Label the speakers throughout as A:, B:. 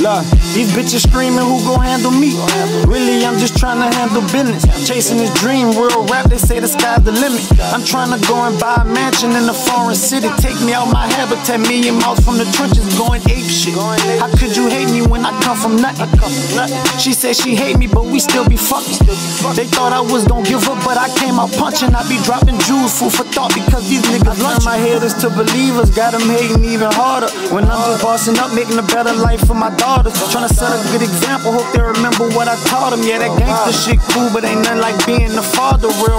A: Look, these bitches screaming, who gon' handle me? Really, I'm just trying to handle business. Chasing this dream, real rap, they say the sky's the limit. I'm trying to go and buy a mansion in a foreign city. Take me out my habitat, million miles from the trenches, going ape shit. How could you hate me when I come from nothing? She said she hate me, but we still be fucking. They thought I was gon' give up, but I came out punching. I be dropping jewels, food for thought, because these niggas lunch. My haters to believers, got them hating even harder. When I'm just bossing up, making a better life for my daughters. Trying to set a good example, hope they remember what I taught them. Yeah, that gangster shit cool, but ain't nothing like being the father, real.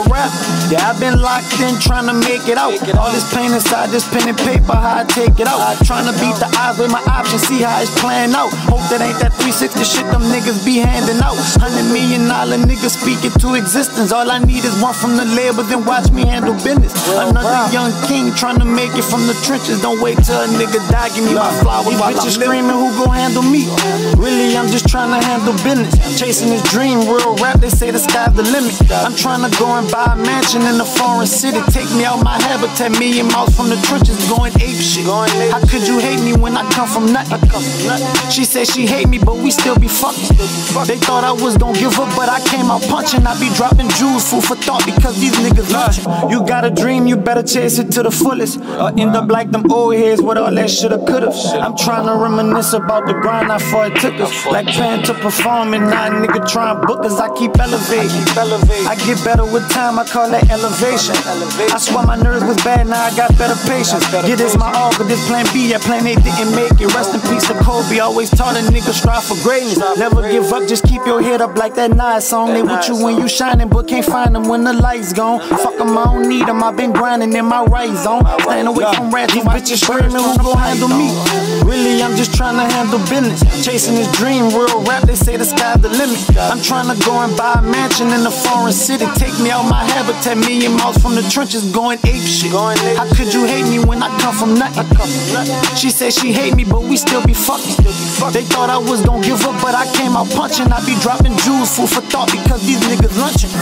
A: Yeah, I've been locked in trying to make it out. All this pain inside this pen and paper, how I take it out. Trying to beat the odds with my options, see how it's playing out. Hope that ain't that 360 shit them niggas be handing out. Hundred million dollar niggas speaking to existence. All I need is one from the label, then watch me handle business. Another young king trying to make it from the trenches. Don't wait till a nigga die, give me my flowers. These bitches screaming, who gon' handle me? Really, I'm just trying to handle business. Chasing this dream, real rap, they say the sky's the limit. I'm trying to go and buy a mansion in a foreign city. Take me out my habitat, million miles from the trenches, going ape shit. How could you hate me when I come from nothing? She said she hate me, but we still be fucking. They thought I was gon' give up, but I came out punching. I be dropping jewels, food for thought, because these niggas lunching. Uh. You got a dream, you better chase it to the fullest. Or end up like them old heads with all that shoulda, coulda. I'm trying to reminisce about the grind I far it took us. Like paying to perform, and now a nigga trying book us. I keep elevating. I get better with time, I call that elevation. I swear my nerves was bad, now I got better patience. Yeah, this my all, but this plan B, yeah, plan A didn't make it. Rest in peace to Kobe, always taught a nigga strive for greatness. Never give up, just keep your head up like that Nas song. They with you when you shining, but can't find them when the lights gone. Fuck them, I don't need them, i been grinding in my right zone. Staying away from rats, these bitches screaming, who gon' handle me? Just trying to handle business. Chasing this dream, real rap, they say the sky's the limit. I'm trying to go and buy a mansion in a foreign city. Take me out my habitat, million miles from the trenches, going ape shit. How could you hate me when I come from nothing? She said she hate me, but we still be fucking. They thought I was gon' give up, but I came out punching. I be dropping jewels, food for thought, because these niggas lunching.